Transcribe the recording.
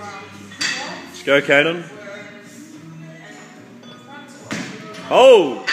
Let's go, Caden. Oh!